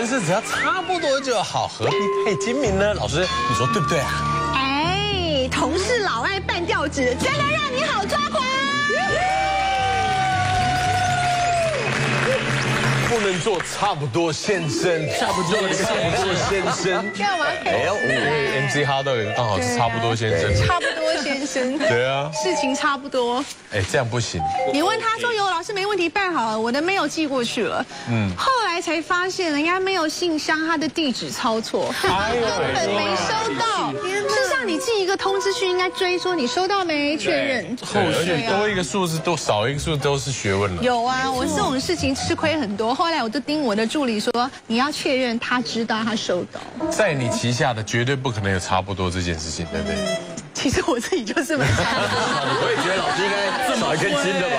凡事只要差不多就好，何必太精明呢？老师，你说对不对啊？哎，同事老爱半吊子，真的让你好抓狂。不能做差不多先生，差不多差不多先生。干嘛？哎呦，MC 哈豆刚好是差不多先生。差不多先生。对啊，事情差不多。哎，这样不行。你问他说有老师没问题办好了，我的没有寄过去了。嗯。后来才发现人家没有信箱，他的地址抄错，根本没收到。事实上，你寄一个通知去，应该追说你收到没，确认。后续多一个数字多少一个数字都是学问了。有啊，我这种事情吃亏很多。后来我就盯我的助理说，你要确认他知道他收到。在你旗下的绝对不可能有差不多这件事情，对不对？其实我自己就是没差。我也觉得老师应该少一根筋的吧。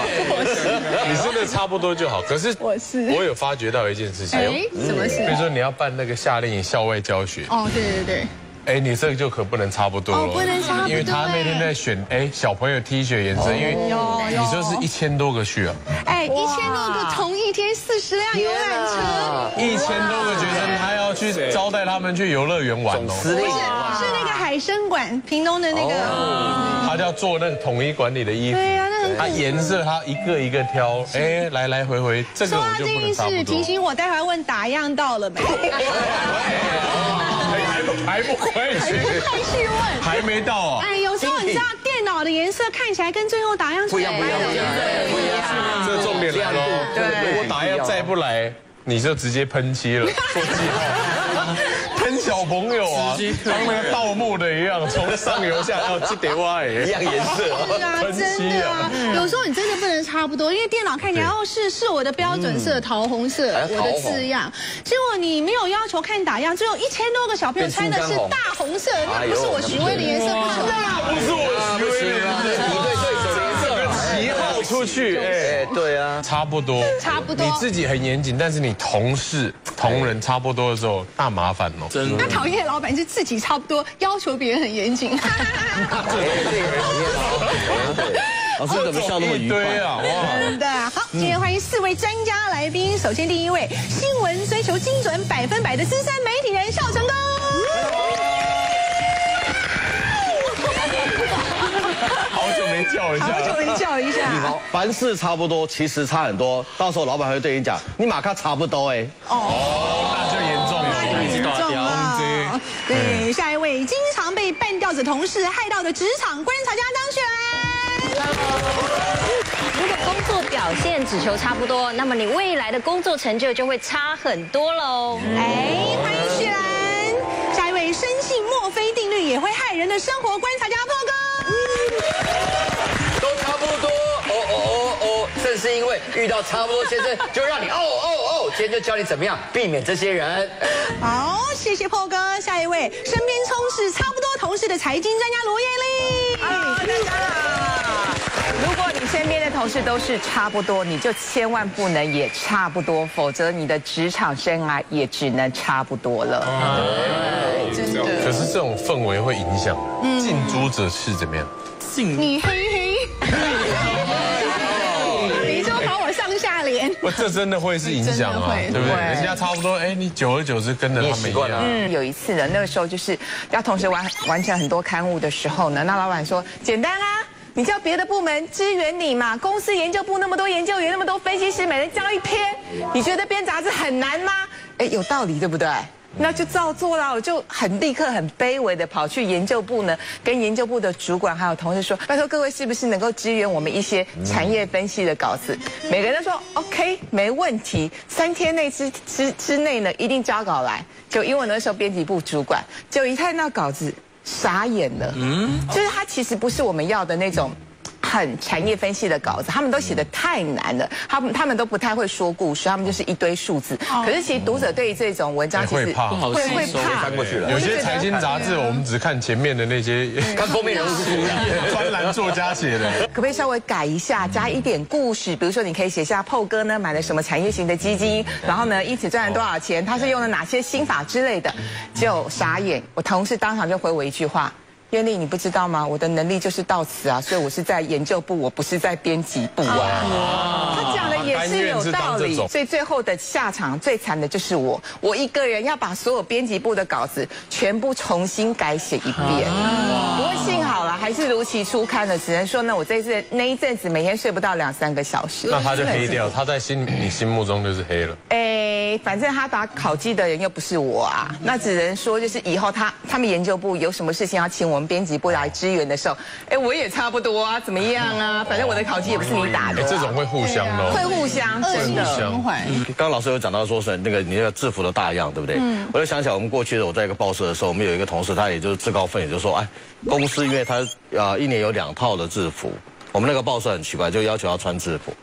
你真的差不多就好。可是我是我有发觉到一件事情。哎，什么事？比如说你要办那个夏令营校外教学。哦，对对对。哎，你这个就可不能差不多了，不能差不多，因为他那天在选哎小朋友 T 恤颜色，因为你说是一千多个去啊，哎，一千多个同一天四十辆游览车，一千多个学生，他要去招待他们去游乐园玩哦，是是那个海参馆，屏东的那个，他就要做那个统一管理的衣服，对啊，那很，他颜色他一个一个挑，哎，来来回回，这个我就不能差不多。提醒我，待会问打样到了没？还不快去？还去问？还没到啊！哎，有时候你知道电脑的颜色看起来跟最后打样不一样，不一样，不一样。这重点来了，如果打样再不来，你就直接喷漆了，做记号。像那个盗墓的一样，从上游下要去叠挖一样颜色。是啊，真的啊。有时候你真的不能差不多，因为电脑看起来哦是是我的标准色桃红色，我的字样。结果你没有要求看打样，最后一千多个小朋友穿的是大红色，那不是我徐威的颜色，不是啊，不是我徐威的出去，哎，对啊，差不多，差不多。你自己很严谨，但是你同事同仁差不多的时候，大麻烦哦。真的。那讨厌的老板是自己差不多，要求别人很严谨。老师怎么笑那么愉快啊？真的。好，今天欢迎四位专家来宾。首先第一位，新闻追求精准百分百的资深媒体人邵成功。好久没叫一下，好久没叫一下。你好，凡事差不多，其实差很多。到时候老板会对你讲，你马卡差不多哎。哦，那就严重了，严重了。对，下一位，经常被半吊子同事害到的职场观察家张璇。如果工作表现只求差不多，那么你未来的工作成就就会差很多喽。哎，欢迎雪兰。下一位，深信墨菲定律也会害人的生活观察遇到差不多先生，就让你哦哦哦，今天就教你怎么样避免这些人。好，谢谢破哥。下一位，身边充斥差不多同事的财经专家罗艳丽。啊，大家好。如果你身边的同事都是差不多，你就千万不能也差不多，否则你的职场生涯也只能差不多了。真的。可是这种氛围会影响近朱者赤，怎么样？近你嘿我上下联。不，这真的会是影响啊，对不对？人家差不多，哎，你久而久之跟着他们一样。嗯，有一次呢，那个时候就是要同时完完成很多刊物的时候呢，那老板说简单啊，你叫别的部门支援你嘛。公司研究部那么多研究员，那么多分析师，每人交一篇，你觉得编杂志很难吗？哎，有道理，对不对？那就照做啦，我就很立刻很卑微的跑去研究部呢，跟研究部的主管还有同事说，拜托各位是不是能够支援我们一些产业分析的稿子？每个人都说 OK，没问题，三天内之之之内呢一定交稿来。就因为那时候编辑部主管就一看到稿子傻眼了，嗯，就是他其实不是我们要的那种。很产业分析的稿子，他们都写的太难了，他们他们都不太会说故事，他们就是一堆数字。可是其实读者对于这种文章其实会怕，会会怕翻过去了。有些财经杂志，我们只看前面的那些，看封面人物是专栏作家写的。可不可以稍微改一下，加一点故事？比如说，你可以写下炮哥呢买了什么产业型的基金，然后呢，因此赚了多少钱，他是用了哪些心法之类的，就傻眼。我同事当场就回我一句话。艳丽，你不知道吗？我的能力就是到此啊，所以我是在研究部，我不是在编辑部啊。他讲的也是有道理，所以最后的下场最惨的就是我，我一个人要把所有编辑部的稿子全部重新改写一遍。不过幸好了，还是如期出刊的。只能说呢，我这次那一阵子每天睡不到两三个小时。那他就黑掉，他在心你心目中就是黑了。哎，反正他打考绩的人又不是我啊，那只能说就是以后他他们研究部有什么事情要请我们编辑部来支援的时候，哎，我也差不多啊，怎么样啊？反正我的考绩也不是你打的。这种会互相的，会互相，真的。刚刚老师有讲到说是那个你那个制服的大样，对不对？嗯。我就想起来我们过去的我在一个报社的时候，我们有一个同事，他也就是自告奋勇，就说哎，公司因为他啊一年有两套的制服，我们那个报社很奇怪，就要求要穿制服。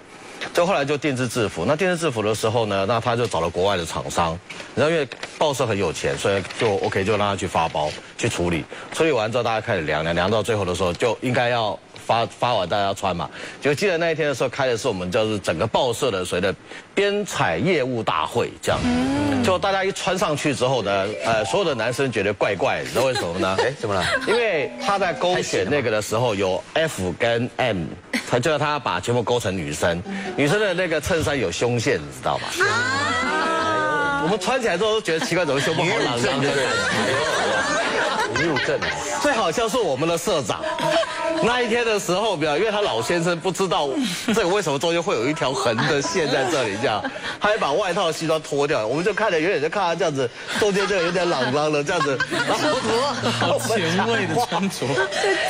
就后来就定制制服，那定制制服的时候呢，那他就找了国外的厂商，然后因为报社很有钱，所以就 OK 就让他去发包去处理，处理完之后大家开始量量量到最后的时候就应该要。发发完大家穿嘛，就记得那一天的时候开的是我们就是整个报社的所谓的编采业务大会这样，就大家一穿上去之后呢，呃，所有的男生觉得怪怪，你知道为什么呢？哎，怎么了？因为他在勾选那个的时候有 F 跟 M，他就要他把全部勾成女生，女生的那个衬衫有胸线，你知道吗？我们穿起来之后都觉得奇怪，怎么胸部好朗朗的？女乳症，最好笑是我们的社长。那一天的时候，表因为他老先生不知道这个为什么中间会有一条横的线在这里，这样，他还把外套西装脱掉，我们就看着远远就看他这样子，中间就有点朗朗的这样子，然后好前卫的穿着，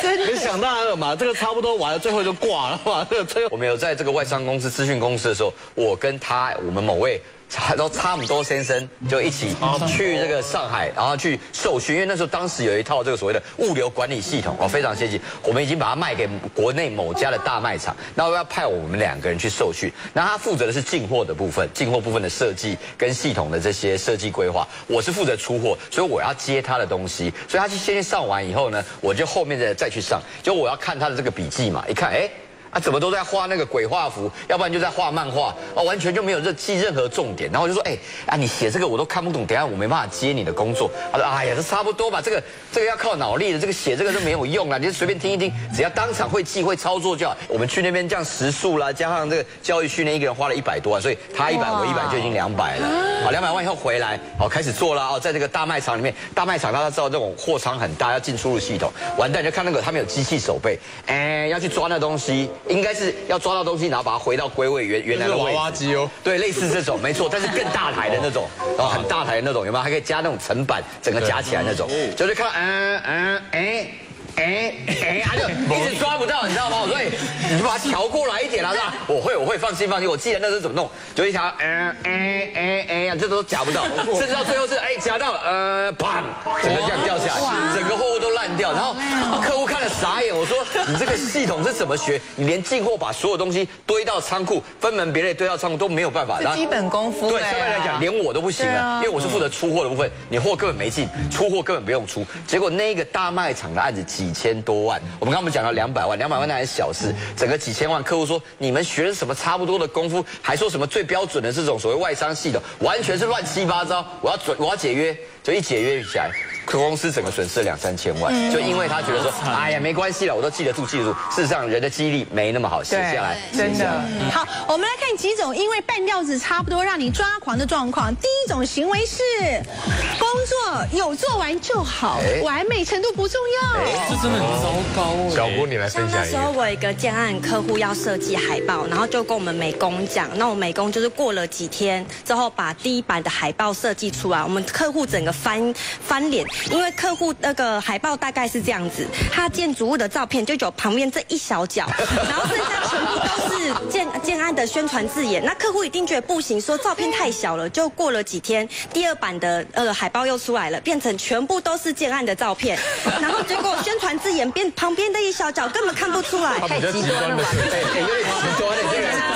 真没想到了嘛，这个差不多完了，最后就挂了嘛，这个最后我们有在这个外商公司、资讯公司的时候，我跟他，我们某位。差都差不多，先生就一起去这个上海，然后去受训。因为那时候当时有一套这个所谓的物流管理系统哦，非常先进。我们已经把它卖给国内某家的大卖场，然后要派我们两个人去受训。那他负责的是进货的部分，进货部分的设计跟系统的这些设计规划。我是负责出货，所以我要接他的东西。所以他去先上完以后呢，我就后面的再去上。就我要看他的这个笔记嘛，一看，哎。啊，怎么都在画那个鬼画符，要不然就在画漫画，哦，完全就没有这记任何重点。然后我就说，哎，啊，你写这个我都看不懂，等下我没办法接你的工作。他说，哎呀，这差不多吧，这个这个要靠脑力的，这个写这个都没有用了，你就随便听一听，只要当场会记会操作就好。我们去那边这样食宿啦，加上这个教育训练，一个人花了一百多万，所以他一百我一百就已经两百了。好，两百万以后回来，好开始做了哦，在这个大卖场里面，大卖场大家知道这种货仓很大，要进出入系统，完蛋就看那个他们有机器手背，哎，要去抓那东西，应该是要。抓到东西，然后把它回到归位原原来的娃娃机哦，对，类似这种，没错，但是更大台的那种，然后很大台的那种，有没有？还可以加那种层板，整个夹起来那种，就是看，嗯嗯，哎。哎哎，他就一直抓不到，你知道吗？所以你就把它调过来一点啦，是吧？我会，我会，放心放心。我记得那时候怎么弄，就一条，哎哎哎哎呀，这都夹不到，甚至到最后是哎夹到了，呃，砰，整个这样掉下来，整个货物都烂掉。然后客户看了傻眼，我说你这个系统是怎么学？你连进货把所有东西堆到仓库，分门别类堆到仓库都没有办法。基本功夫。对，相对来讲连我都不行啊，因为我是负责出货的部分，你货根本没进，出货根本不用出。结果那个大卖场的案子几千多万，我们刚刚讲到两百万，两百万那还是小事，整个几千万，客户说你们学了什么差不多的功夫，还说什么最标准的这种所谓外商系统，完全是乱七八糟。我要准，我要解约，就一解约起来。公司整个损失两三千万，就因为他觉得说，哎呀，没关系了，我都记得住，记得住。事实上，人的记忆力没那么好，写下来。真的。好，我们来看几种因为半吊子差不多让你抓狂的状况。第一种行为是，工作有做完就好，完美程度不重要。这真的很糟糕。小郭，你来分享一下。那时候我有一个建案客户要设计海报，然后就跟我们美工讲，那我美工就是过了几天之后把第一版的海报设计出来，我们客户整个翻翻脸。因为客户那个海报大概是这样子，他建筑物的照片就有旁边这一小角，然后剩下全部都是建建安的宣传字眼。那客户一定觉得不行，说照片太小了。就过了几天，第二版的呃海报又出来了，变成全部都是建安的照片，然后结果宣传字眼变旁边的一小角根本看不出来，太极端了吧？对，有点极端了，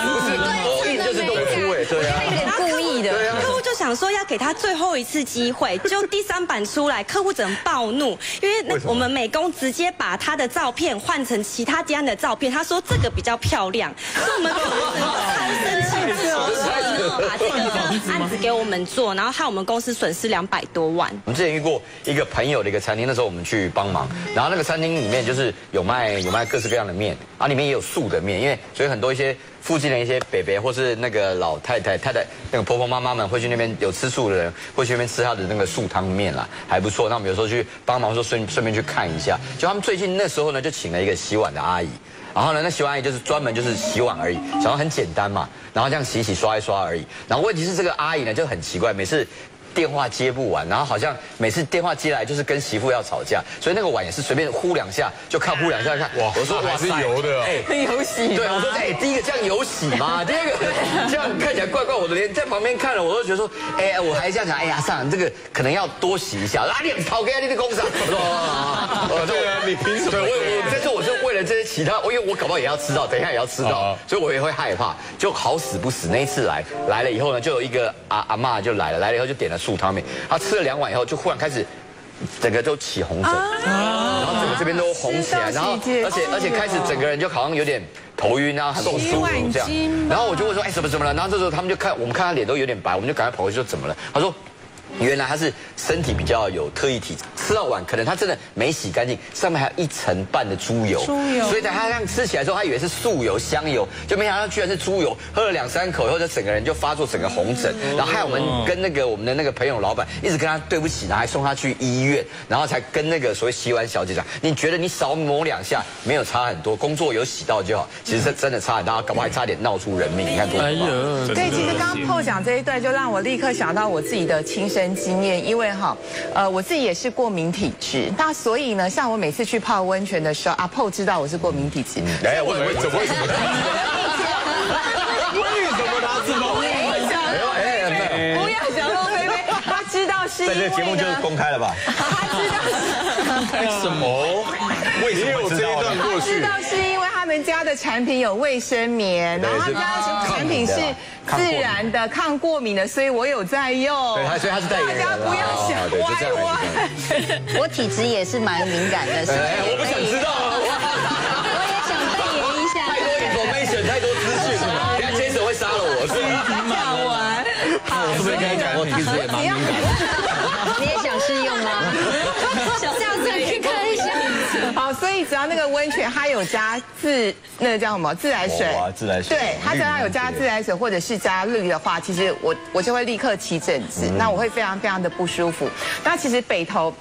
不是故意就是露出哎，对啊，故意的，客户就想说要给他最后一次机会，就第三版出来。客户只能暴怒？因为那我们美工直接把他的照片换成其他家的照片，他说这个比较漂亮，所以我们超生气的。把这个案子给我们做，然后害我们公司损失两百多万。我们之前遇过一个朋友的一个餐厅，那时候我们去帮忙，然后那个餐厅里面就是有卖有卖各式各样的面，啊，里面也有素的面，因为所以很多一些附近的一些伯伯或是那个老太太太太那个婆婆妈妈们会去那边有吃素的人会去那边吃他的那个素汤面啦，还不错。那我们有时候去帮忙，说顺顺便去看一下。就他们最近那时候呢，就请了一个洗碗的阿姨。然后呢，那洗碗阿姨就是专门就是洗碗而已，想要很简单嘛，然后这样洗洗刷一刷而已。然后问题是这个阿姨呢就很奇怪，每次。电话接不完，然后好像每次电话接来就是跟媳妇要吵架，所以那个碗也是随便呼两下就看呼两下看。哇，我说还是油的，哎，有洗。对，我说 哎，第一个这样有洗吗？第二个这样看起来怪怪，我的脸在旁边看了我都觉得说，哎，我还这样讲，哎呀，上这个可能要多洗一下。啊，你跑给你的工厂，对啊，你凭什么？对，我我这次我是为了这些其他，我因为我搞不好也要吃到，等一下也要吃到，所以我也会害怕，就好死不死那一次来来了以后呢，就有一个阿阿妈就来了，来了以后就点了素汤面，她吃了两碗以后，就忽然开始整个都起红疹，然后整个这边都红起来，然后而且而且开始整个人就好像有点头晕啊，很不舒服这样，然后我就问说，哎，怎么怎么了？然后这时候他们就看我们看他脸都有点白，我们就赶快跑过去说怎么了？他说。原来他是身体比较有特异体质，吃到碗可能他真的没洗干净，上面还有一层半的猪油，猪油，所以在他这样吃起来之后，他以为是素油香油，就没想到居然是猪油。喝了两三口以后，就整个人就发作，整个红疹，然后害我们跟那个我们的那个朋友老板一直跟他对不起，然后还送他去医院，然后才跟那个所谓洗碗小姐讲，你觉得你少抹两下没有差很多，工作有洗到就好，其实真的差很大，搞不好还差点闹出人命。你看多哎呀，对，其实刚刚破讲这一段，就让我立刻想到我自己的亲身经验，因为。哈，呃，我自己也是过敏体质，那所以呢，像我每次去泡温泉的时候，阿 Po 知道我是过敏体质。哎，我怎么怎么为什么？为什么他知道？不要想入非非，他知道是因为这个节目就是公开了吧？他知道为 什么？为什么这一段过去？知道是因为他们家的产品有卫生棉，然后他们家的产品是。自然的抗过敏的，所以我有在用。对，所以他是代言。大家不要想歪歪。我体质也是蛮敏感的，所以我不想知道。我也想代言一下。太多 information，太多资讯了，等下接手会杀了我。讲完，好，是不是跟你讲我体质也蛮敏感？你也想试用吗？下次去看。好，所以只要那个温泉它有加自那个叫什么自来水，自来水，对，它只要有加自来水或者是加氯的话，其实我我就会立刻起疹子，那我会非常非常的不舒服。那其实北投。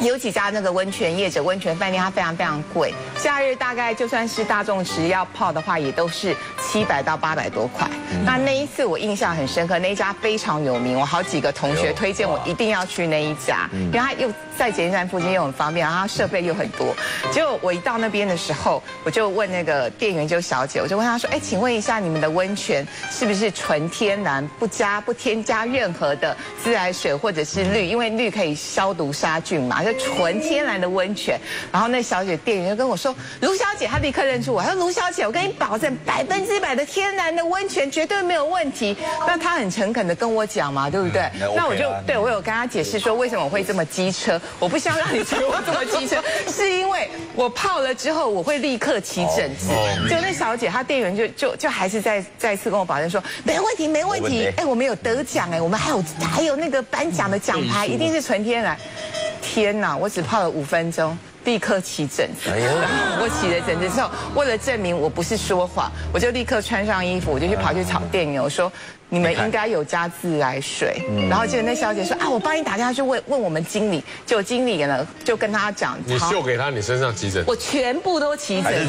有几家那个温泉业者、温泉饭店，它非常非常贵。假日大概就算是大众池要泡的话，也都是七百到八百多块。那那一次我印象很深刻，那一家非常有名，我好几个同学推荐我一定要去那一家，因为它又在捷运站附近又很方便，然后设备又很多。结果我一到那边的时候，我就问那个店员就小姐，我就问她说：“哎，请问一下你们的温泉是不是纯天然，不加不添加任何的自来水或者是氯？因为氯可以消毒杀菌嘛。”就纯天然的温泉，然后那小姐店员就跟我说：“卢小姐，她立刻认出我。她说：卢小姐，我跟你保证，百分之百的天然的温泉绝对没有问题。”那他很诚恳的跟我讲嘛，对不对？那我就对我有跟他解释说，为什么我会这么机车？我不希望让你觉得我这么机车，是因为我泡了之后我会立刻起疹子。就那小姐，她店员就就就还是再再次跟我保证说，没问题，没问题。哎，我们有得奖哎，我们还有还有那个颁奖的奖牌，一定是纯天然。天哪！我只泡了五分钟，立刻起疹子。我起了疹子之后，为了证明我不是说谎，我就立刻穿上衣服，我就去跑去炒店员，我，说你们应该有加自来水。然后结果那小姐说啊，我帮你打电话去问问我们经理。就经理呢就跟他讲，你秀给他你身上起疹，我全部都起疹。